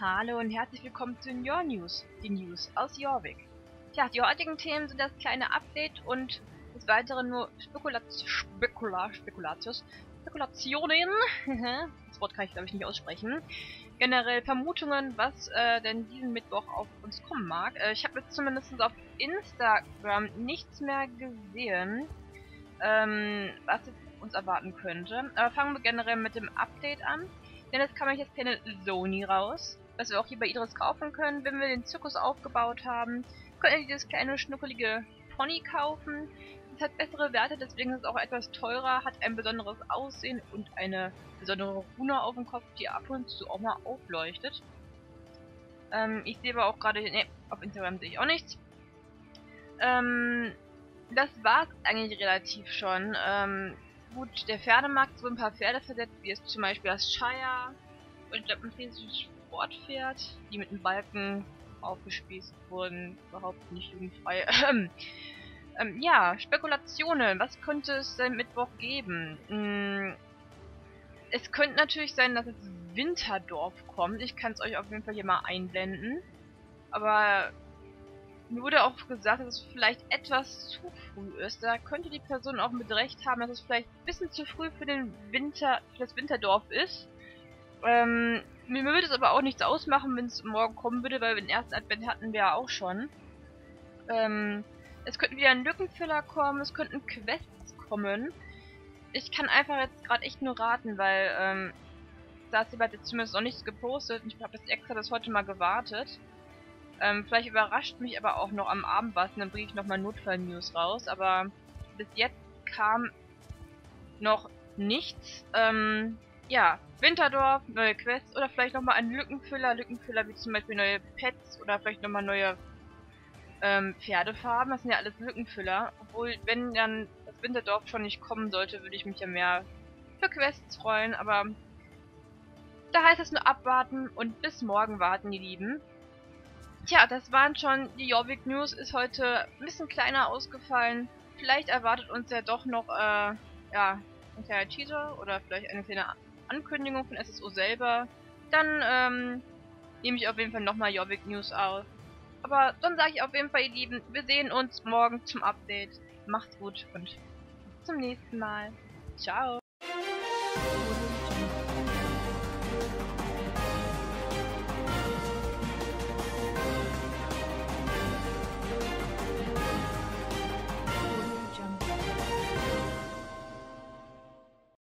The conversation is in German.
Hallo und herzlich willkommen zu Your News, die News aus Jorvik. Tja, die heutigen Themen sind das kleine Update und des Weiteren nur Spekulat Spekula Spekulatius Spekulationen, das Wort kann ich glaube ich nicht aussprechen, generell Vermutungen, was äh, denn diesen Mittwoch auf uns kommen mag. Äh, ich habe jetzt zumindest auf Instagram nichts mehr gesehen, ähm, was uns erwarten könnte. Aber fangen wir generell mit dem Update an. Denn jetzt kam jetzt keine Sony raus, was wir auch hier bei Idris kaufen können. Wenn wir den Zirkus aufgebaut haben, können wir dieses kleine schnuckelige Pony kaufen. Es hat bessere Werte, deswegen ist es auch etwas teurer, hat ein besonderes Aussehen und eine besondere Rune auf dem Kopf, die ab und zu auch mal aufleuchtet. Ähm, ich sehe aber auch gerade, ne, auf Instagram sehe ich auch nichts. Ähm, das war's eigentlich relativ schon. Ähm, gut, der Pferdemarkt so ein paar Pferde versetzt, wie es zum Beispiel das Shire und ich glaube ein friesisches Sportpferd, die mit einem Balken aufgespießt wurden, überhaupt nicht jugendfrei. ähm, ja, Spekulationen, was könnte es denn Mittwoch geben? Hm, es könnte natürlich sein, dass es Winterdorf kommt. Ich kann es euch auf jeden Fall hier mal einblenden. Aber mir wurde auch gesagt, dass es vielleicht etwas zu früh ist. Da könnte die Person auch mit Recht haben, dass es vielleicht ein bisschen zu früh für den Winter, für das Winterdorf ist. Ähm, mir würde es aber auch nichts ausmachen, wenn es morgen kommen würde, weil den ersten Advent hatten wir ja auch schon. Ähm, es könnten wieder ein Lückenfüller kommen, es könnten Quests kommen. Ich kann einfach jetzt gerade echt nur raten, weil ähm, da ist jemand jetzt zumindest noch nichts gepostet und ich habe jetzt extra das heute mal gewartet. Ähm, vielleicht überrascht mich aber auch noch am Abend was und dann bringe ich nochmal Notfall-News raus. Aber bis jetzt kam noch nichts. Ähm, ja, Winterdorf, neue Quests oder vielleicht nochmal ein Lückenfüller. Lückenfüller wie zum Beispiel neue Pets oder vielleicht nochmal neue ähm, Pferdefarben. Das sind ja alles Lückenfüller. Obwohl, wenn dann das Winterdorf schon nicht kommen sollte, würde ich mich ja mehr für Quests freuen. Aber da heißt es nur abwarten und bis morgen warten, die Lieben. Tja, das waren schon die Jorvik News. Ist heute ein bisschen kleiner ausgefallen. Vielleicht erwartet uns ja doch noch, äh, ja, ein kleiner Teaser oder vielleicht eine kleine Ankündigung von SSO selber. Dann, ähm, nehme ich auf jeden Fall nochmal Jorvik News auf. Aber dann sage ich auf jeden Fall, ihr Lieben, wir sehen uns morgen zum Update. Macht's gut und bis zum nächsten Mal. Ciao.